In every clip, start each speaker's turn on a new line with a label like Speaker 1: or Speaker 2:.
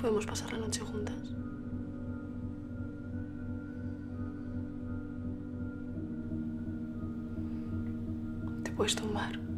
Speaker 1: Podemos pasar la noche juntas. Te puedes tumbar.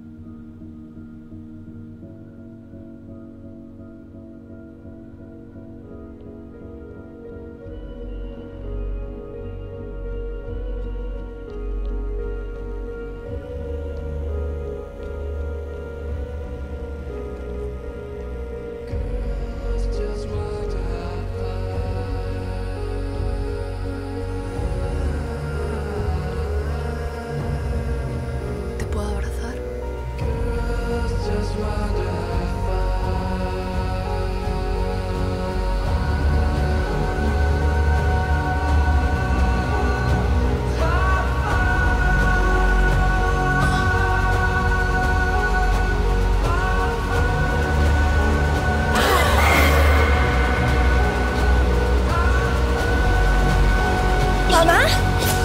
Speaker 1: 老妈。